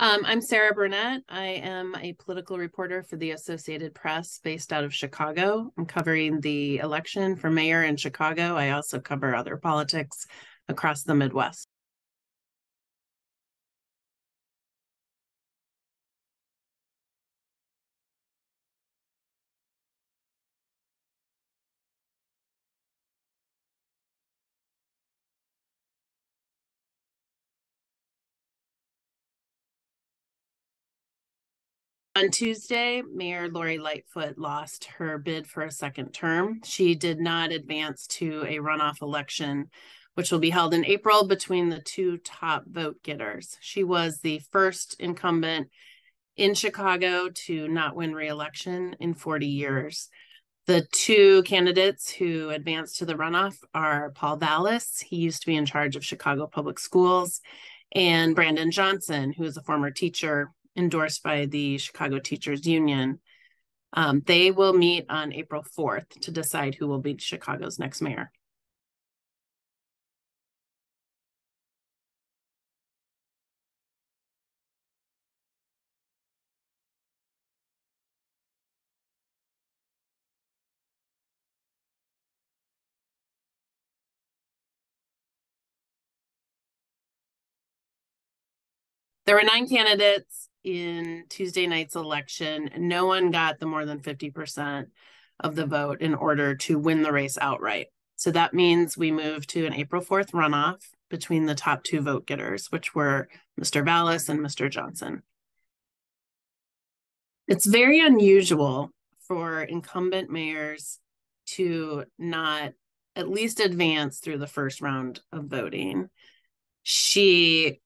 Um, I'm Sara Burnett. I am a political reporter for the Associated Press based out of Chicago. I'm covering the election for mayor in Chicago. I also cover other politics across the Midwest. On Tuesday, Mayor Lori Lightfoot lost her bid for a second term. She did not advance to a runoff election, which will be held in April between the two top vote getters. She was the first incumbent in Chicago to not win reelection in 40 years. The two candidates who advanced to the runoff are Paul Vallas, he used to be in charge of Chicago Public Schools, and Brandon Johnson, who is a former teacher endorsed by the Chicago Teachers Union. Um, they will meet on April 4th to decide who will be Chicago's next mayor. There were nine candidates in Tuesday night's election, no one got the more than 50% of the vote in order to win the race outright. So that means we move to an April 4th runoff between the top two vote getters, which were Mr. Vallas and Mr. Johnson. It's very unusual for incumbent mayors to not at least advance through the first round of voting. She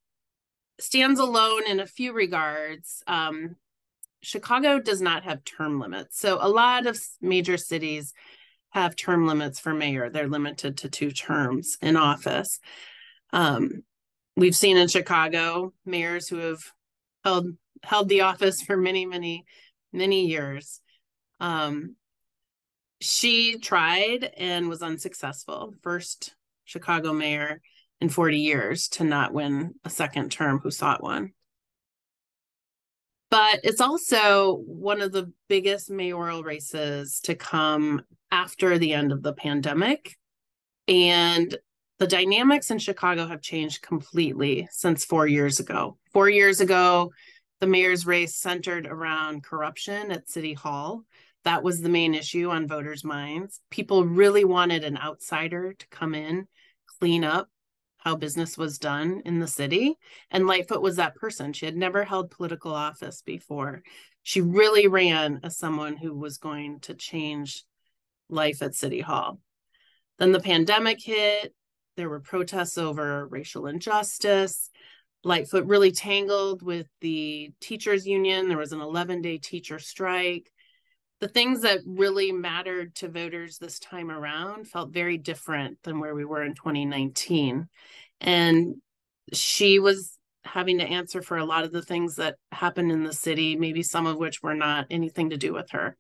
stands alone in a few regards. Um, Chicago does not have term limits. So a lot of major cities have term limits for mayor. They're limited to two terms in office. Um, we've seen in Chicago mayors who have held held the office for many, many, many years. Um, she tried and was unsuccessful. First Chicago mayor in 40 years to not win a second term who sought one. But it's also one of the biggest mayoral races to come after the end of the pandemic. And the dynamics in Chicago have changed completely since four years ago. Four years ago, the mayor's race centered around corruption at City Hall. That was the main issue on voters' minds. People really wanted an outsider to come in, clean up how business was done in the city. And Lightfoot was that person. She had never held political office before. She really ran as someone who was going to change life at City Hall. Then the pandemic hit. There were protests over racial injustice. Lightfoot really tangled with the teachers union. There was an 11 day teacher strike the things that really mattered to voters this time around felt very different than where we were in 2019. And she was having to answer for a lot of the things that happened in the city, maybe some of which were not anything to do with her.